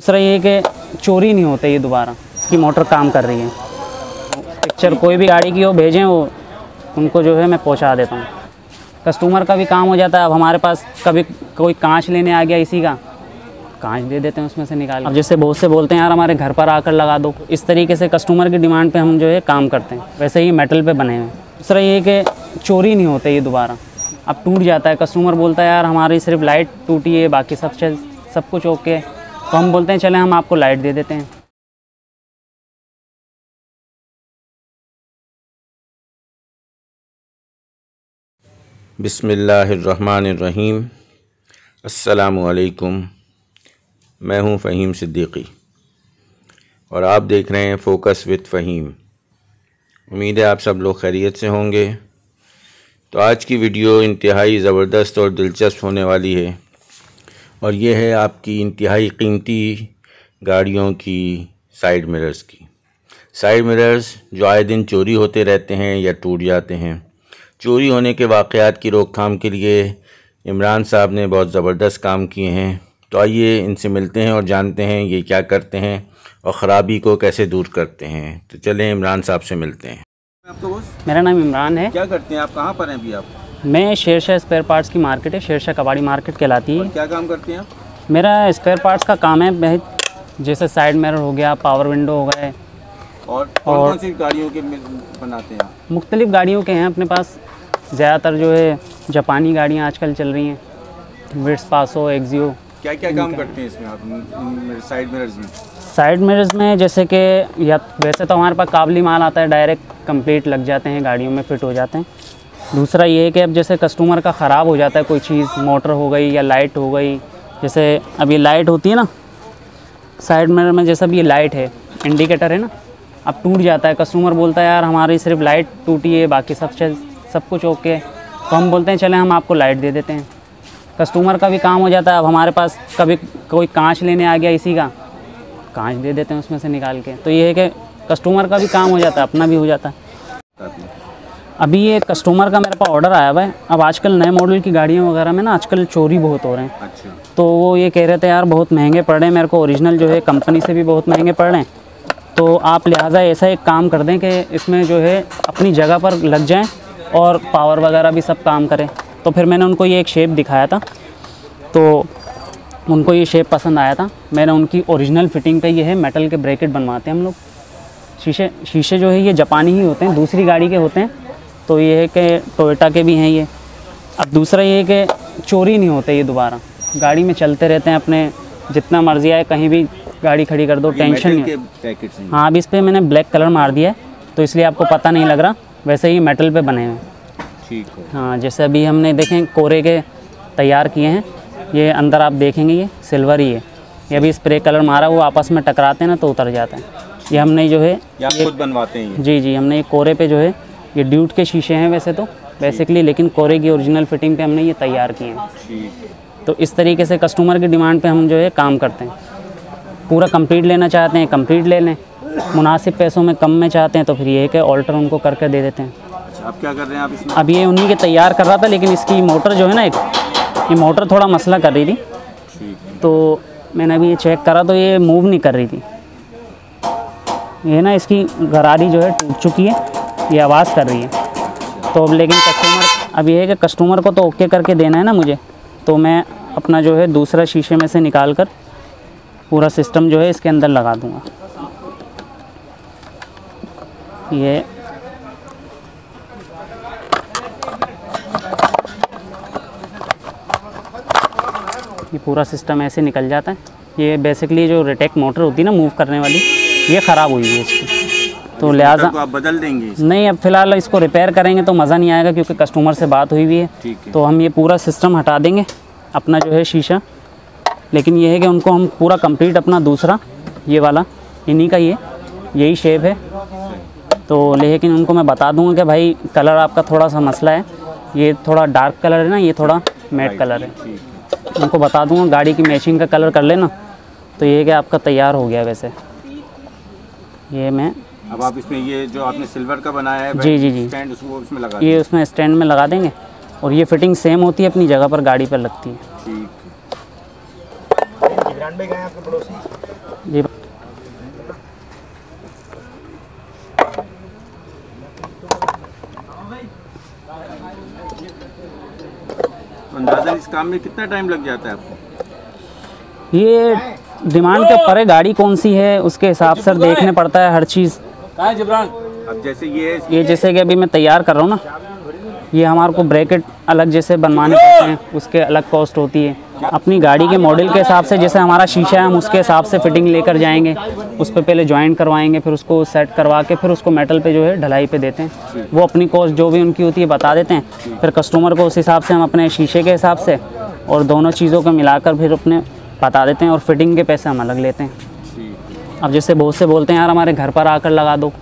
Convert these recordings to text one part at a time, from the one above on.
दूसरा ये कि चोरी नहीं होते ये दोबारा, इसकी मोटर काम कर रही है। पिक्चर कोई भी गाड़ी की हो, भेजें वो, उनको जो है मैं पहुँचा देता हूँ। कस्टमर का भी काम हो जाता है, अब हमारे पास कभी कोई कांच लेने आ गया इसी का, कांच दे देते हैं उसमें से निकाल अब जैसे बहुत से बोलते हैं, यार, हमारे घर पर आकर लगा दो। इस तरीके से कस्टमर की डिमांड पे हम जो है काम करते हैं, वैसे ही मेटल पे बने हुए। दूसरा ये कि चोरी नहीं होते ये दोबारा। अब टूट जाता है, कस्टमर बोलता है, यार, हमारी सिर्फ़ लाइट टूटी है, बाकी सब सब कुछ ओके है। तो हम बोलते हैं, चले, हम आपको लाइट दे देते हैं। बिसमीम् असलकुम मैं हूँ फ़हीम सिद्दीकी। और आप देख रहे हैं फ़ोकस विद फ़हीम। उम्मीद है आप सब लोग खैरियत से होंगे। तो आज की वीडियो इंतहाई ज़बरदस्त और दिलचस्प होने वाली है। और ये है आपकी इंतहाई कीमती गाड़ियों की साइड मिरर्स की। साइड मिरर्स जो आए दिन चोरी होते रहते हैं या टूट जाते हैं। चोरी होने के वाक़ात की रोकथाम के लिए इमरान साहब ने बहुत ज़बरदस्त काम किए हैं। तो आइए इनसे मिलते हैं और जानते हैं ये क्या करते हैं और ख़राबी को कैसे दूर करते हैं। तो चलें इमरान साहब से मिलते हैं। आपका बॉस मेरा नाम इमरान है। क्या करते हैं? आप कहाँ पर हैं अभी आप? मैं शेरशाह स्पेयर पार्ट्स की मार्केट है शेरशाह कबाड़ी मार्केट कहलाती है। क्या काम करती हैं मेरा स्पेयर पार्ट्स का काम है जैसे साइड मिरर हो गया पावर विंडो हो गए। और कौन सी गाड़ियों के बनाते हैं मुख्तलिफ़ गाड़ियों के हैं अपने पास। ज़्यादातर जो है जापानी गाड़ियाँ आजकल चल रही हैं। विट्स पासो एक्जियो क्या क्या काम करते हैं इसमें आप साइड मिरर्स में? साइड मिरर्स में जैसे कि या वैसे तो हमारे पास काबली माल आता है डायरेक्ट कंप्लीट लग जाते हैं गाड़ियों में फिट हो जाते हैं। दूसरा ये है कि अब जैसे कस्टमर का ख़राब हो जाता है कोई चीज़ मोटर हो गई या लाइट हो गई, जैसे अब ये लाइट होती है ना साइड मिरर में जैसा भी ये लाइट है इंडिकेटर है ना, अब टूट जाता है कस्टमर बोलता है, यार हमारी सिर्फ़ लाइट टूटी है, बाकी सब सब कुछ ओके तो हम बोलते हैं, चले, हम आपको लाइट दे देते हैं। कस्टमर का भी काम हो जाता है, अब हमारे पास कभी कोई कांच लेने आ गया इसी का, कांच दे देते हैं उसमें से निकाल के। तो ये है कि कस्टमर का भी काम हो जाता है, अपना भी हो जाता हैं। अभी ये कस्टमर का मेरे पास ऑर्डर आया हुआ है। अब आजकल नए मॉडल की गाड़ियाँ वगैरह में ना आजकल चोरी बहुत हो रहे हैं। अच्छा। तो वो ये कह रहे थे यार बहुत महँगे पड़ रहे हैं। मेरे को ओरिजिनल जो है कंपनी से भी बहुत महँगे पड़ रहे हैं। तो आप लिहाजा ऐसा एक काम कर दें कि इसमें जो है अपनी जगह पर लग जाएँ और पावर वगैरह भी सब काम करें। तो फिर मैंने उनको ये एक शेप दिखाया था। तो उनको ये शेप पसंद आया था। मैंने उनकी ओरिजिनल फिटिंग पे ये है मेटल के ब्रैकेट बनवाते हैं हम लोग। शीशे शीशे जो है ये जापानी ही होते हैं दूसरी गाड़ी के होते हैं। तो ये है कि टोयोटा के भी हैं ये। अब दूसरा ये है कि चोरी नहीं होते ये दोबारा। गाड़ी में चलते रहते हैं अपने जितना मर्ज़ी आए कहीं भी गाड़ी खड़ी कर दो टेंशन नहीं हैं। अब इस पर मैंने ब्लैक कलर मार दिया है तो इसलिए आपको पता नहीं लग रहा वैसे ही मेटल पे बने हैं। ठीक है। हाँ जैसे अभी हमने देखें कोरे के तैयार किए हैं ये अंदर आप देखेंगे ये सिल्वर ही है। ये अभी स्प्रे कलर मारा वो आपस में टकराते हैं ना तो उतर जाते हैं। ये हमने जो है ये खुद बनवाते हैं जी जी हमने ये कोरे पे जो है ये ड्यूट के शीशे हैं वैसे तो बेसिकली लेकिन कोरे की ओरिजिनल फिटिंग पे हमने ये तैयार किए हैं। तो इस तरीके से कस्टमर की डिमांड पे हम जो है काम करते हैं। पूरा कंप्लीट लेना चाहते हैं कंप्लीट ले लें। मुनासिब पैसों में कम में चाहते हैं तो फिर ये है कि ऑल्टर उनको करके दे देते हैं। अब क्या कर रहे हैं आप इसमें? अब ये उन्हीं के तैयार कर रहा था लेकिन इसकी मोटर जो है ना एक ये मोटर थोड़ा मसला कर रही थी। तो मैंने अभी ये चेक करा तो ये मूव नहीं कर रही थी। ये ना इसकी गरारी जो है टूट चुकी है। ये आवाज़ कर रही है। तो अब लेकिन कस्टमर अब ये है कि कस्टमर को तो ओके करके देना है ना मुझे। तो मैं अपना जो है दूसरा शीशे में से निकाल कर पूरा सिस्टम जो है इसके अंदर लगा दूँगा। ये ये पूरा सिस्टम ऐसे निकल जाता है। ये बेसिकली जो रिटेक मोटर होती है ना मूव करने वाली, ये ख़राब हुई है इसकी। तो लिहाजा आप बदल देंगे नहीं अब फ़िलहाल इसको रिपेयर करेंगे तो मज़ा नहीं आएगा क्योंकि कस्टमर से बात हुई हुई है। तो हम ये पूरा सिस्टम हटा देंगे अपना जो है शीशा। लेकिन ये है कि उनको हम पूरा कंप्लीट अपना दूसरा ये वाला इन्हीं का ये यही शेप है। तो लेकिन उनको मैं बता दूँगा कि भाई कलर आपका थोड़ा सा मसला है। ये थोड़ा डार्क कलर है ना ये थोड़ा मैट कलर है। उनको बता दूँगा गाड़ी की मैचिंग का कलर कर लेना। तो ये कि आपका तैयार हो गया वैसे। ये मैं अब आप इसमें ये जो आपने सिल्वर का बनाया है जी, जी, जी। स्टैंड उसको इसमें लगा ये उसमें स्टैंड में लगा देंगे और ये फिटिंग सेम होती है अपनी जगह पर गाड़ी पर लगती है। ठीक। है जी। तो इस काम में कितना टाइम लग जाता है आपको? ये डिमांड के ऊपर है गाड़ी कौन सी है उसके हिसाब से देखने पड़ता है हर चीज़। अब जैसे ये ये जैसे कि अभी मैं तैयार कर रहा हूँ ना ये हमारे को ब्रैकेट अलग जैसे बनवाने पड़ते हैं उसके अलग कॉस्ट होती है। अपनी गाड़ी के मॉडल के हिसाब से जैसे हमारा शीशा है हम उसके हिसाब से फिटिंग लेकर जाएँगे उस पर पहले ज्वाइंट करवाएँगे फिर उसको सेट करवा के फिर उसको मेटल पे जो है ढलाई पे देते हैं। वो अपनी कॉस्ट जो भी उनकी होती है बता देते हैं। फिर कस्टमर को उस हिसाब से हम अपने शीशे के हिसाब से और दोनों चीज़ों को मिलाकर फिर अपने बता देते हैं और फिटिंग के पैसे हम अलग लेते हैं। अब जैसे बहुत से बोलते हैं यार हमारे घर पर आकर लगा दो।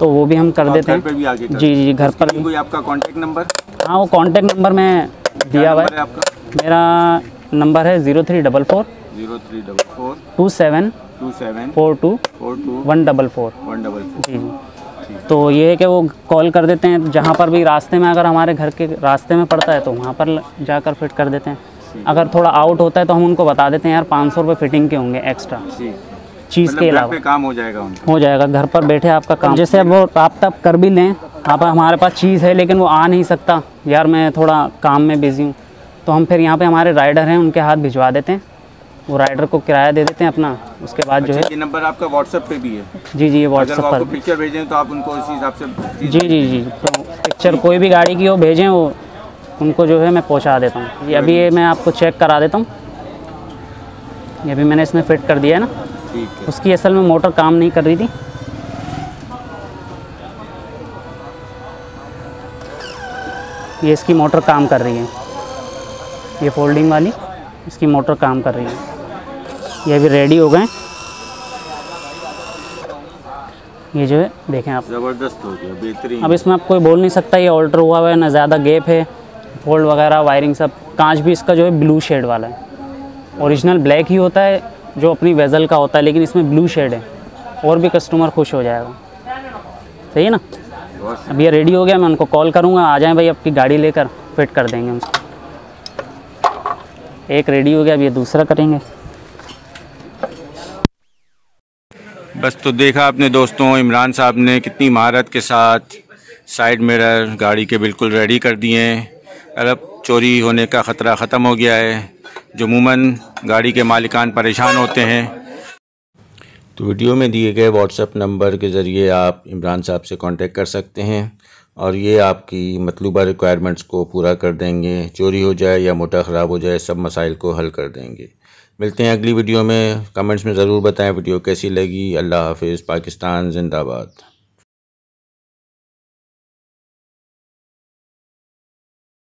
तो वो भी हम कर आप देते घर पे भी हैं आगे कर जी जी घर पर कोई आपका कांटेक्ट नंबर हाँ वो कांटेक्ट नंबर मैं दिया हुआ है। है आपका? मेरा नंबर है zero three double four zero three double four two seven two seven four two four two one double four one double four जी जी। तो ये है कि वो कॉल कर देते हैं जहाँ पर भी रास्ते में अगर हमारे घर के रास्ते में पड़ता है तो वहाँ पर जाकर फिट कर देते हैं। अगर थोड़ा आउट होता है तो हम उनको बता देते हैं यार पाँच सौ रुपये फिटिंग के होंगे एक्स्ट्रा चीज़ मतलब के अलावा। काम हो जाएगा उनका। हो जाएगा घर पर बैठे आपका काम। जैसे अब वो आप तब कर भी लें आप हमारे पास चीज़ है लेकिन वो आ नहीं सकता। यार मैं थोड़ा काम में बिज़ी हूँ। तो हम फिर यहाँ पे हमारे राइडर हैं उनके हाथ भिजवा देते हैं। वो राइडर को किराया दे देते हैं अपना। उसके बाद जो है अच्छा, ये नंबर आपका व्हाट्सएप पे भी है? जी जी ये व्हाट्सएप पर पिक्चर भेजें तो आप उनको उसी हिसाब से जी जी जी। तो पिक्चर कोई भी गाड़ी की हो भेजें वो उनको जो है मैं पहुँचा देता हूँ। ये अभी ये मैं आपको चेक करा देता हूँ। ये अभी मैंने इसमें फिट कर दिया है ना। उसकी असल में मोटर काम नहीं कर रही थी। ये इसकी मोटर काम कर रही है। ये फोल्डिंग वाली इसकी मोटर काम कर रही है। ये अभी रेडी हो गए। ये जो है देखें आप। ज़बरदस्त हो गया बेहतरीन। अब इसमें आप कोई बोल नहीं सकता ये ऑल्टर हुआ हुआ है ना ज़्यादा गैप है। फोल्ड वगैरह वायरिंग सब कांच भी इसका जो है ब्लू शेड वाला है। ओरिजिनल ब्लैक ही होता है जो अपनी वेजल का होता है, लेकिन इसमें ब्लू शेड है। और भी कस्टमर खुश हो जाएगा। सही है ना? अब ये रेडी हो गया, मैं उनको कॉल करूँगा। आ जाएँ भाई, आपकी गाड़ी लेकर फिट कर देंगे उनको। एक रेडी हो गया, अब ये दूसरा करेंगे। बस तो देखा आपने दोस्तों, इमरान साहब ने कितनी महारत के साथ साइड मिरर गाड़ी के बिल्कुल रेडी कर दिए हैं। अब चोरी होने का ख़तरा ख़त्म हो गया है। जो अमूमन गाड़ी के मालिकान परेशान होते हैं। तो वीडियो में दिए गए व्हाट्सएप नंबर के ज़रिए आप इमरान साहब से कांटेक्ट कर सकते हैं और ये आपकी मतलूबा रिक्वायरमेंट्स को पूरा कर देंगे। चोरी हो जाए या मोटा ख़राब हो जाए, सब मसाइल को हल कर देंगे। मिलते हैं अगली वीडियो में। कमेंट्स में ज़रूर बताएँ वीडियो कैसी लगी। अल्लाह हाफिज़। पाकिस्तान, जिंदाबाद।